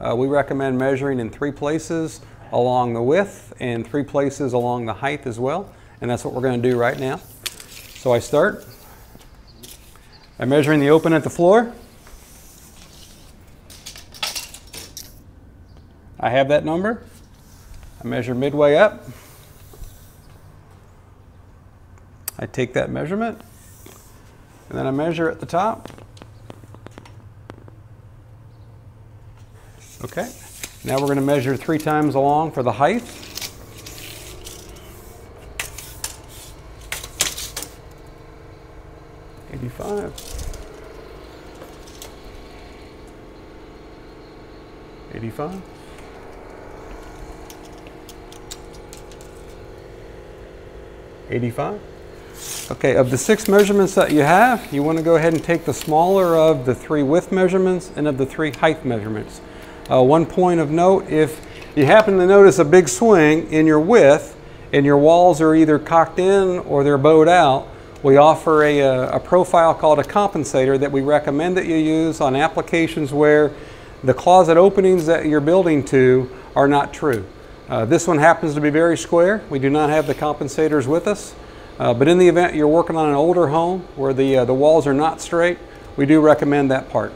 uh, we recommend measuring in three places along the width and three places along the height as well. And that's what we're going to do right now. So I start by measuring the open at the floor. I have that number. I measure midway up. I take that measurement and then I measure at the top. Okay, now we're going to measure three times along for the height. Eighty-five. Eighty-five. Eighty-five. Okay, of the six measurements that you have, you want to go ahead and take the smaller of the three width measurements and of the three height measurements. Uh, one point of note, if you happen to notice a big swing in your width and your walls are either cocked in or they're bowed out, we offer a, a, profile called a compensator that we recommend that you use on applications where the closet openings that you're building to are not true. Uh, this one happens to be very square. We do not have the compensators with us. Uh, but in the event you're working on an older home where the, uh, the walls are not straight, we do recommend that part.